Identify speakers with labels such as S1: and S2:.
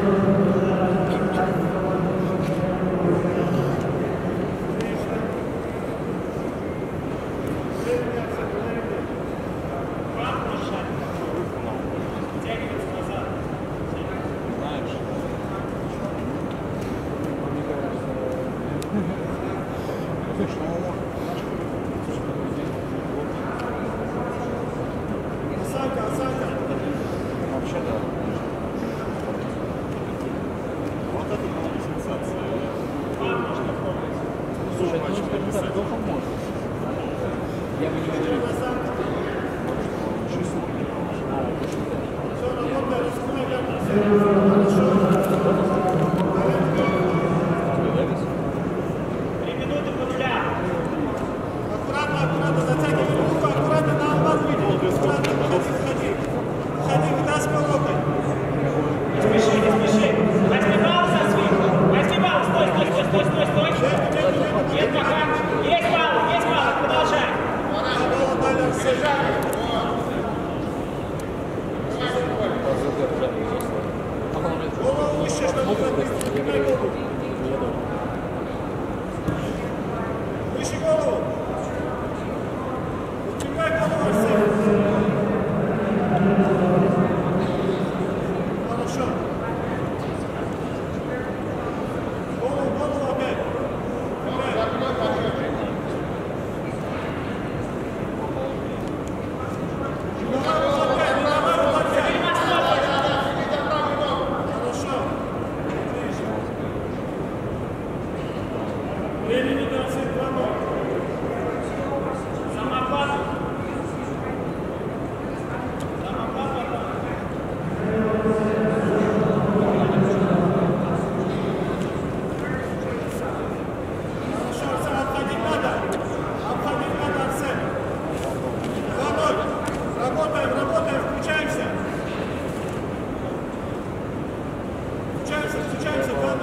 S1: Thank you. написать. Я бы не выделил. Все равно, да, chegou!